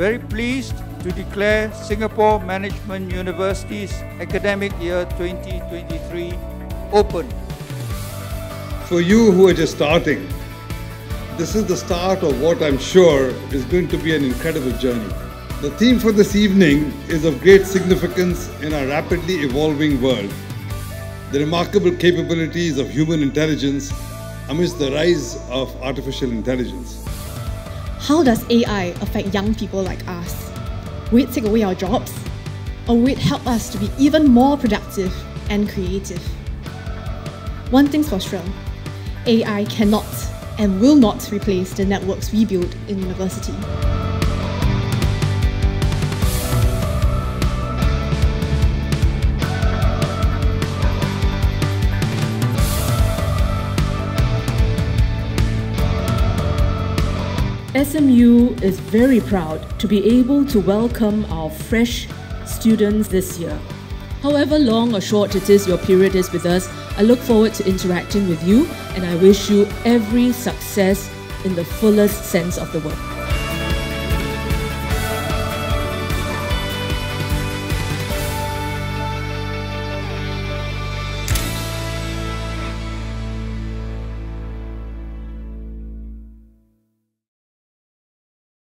Very pleased to declare Singapore Management University's academic year 2023 open. For you who are just starting, this is the start of what I'm sure is going to be an incredible journey. The theme for this evening is of great significance in our rapidly evolving world. The remarkable capabilities of human intelligence amidst the rise of artificial intelligence. How does AI affect young people like us? Will it take away our jobs? Or will it help us to be even more productive and creative? One thing's for sure AI cannot and will not replace the networks we build in university. SMU is very proud to be able to welcome our fresh students this year. However long or short it is your period is with us, I look forward to interacting with you and I wish you every success in the fullest sense of the word.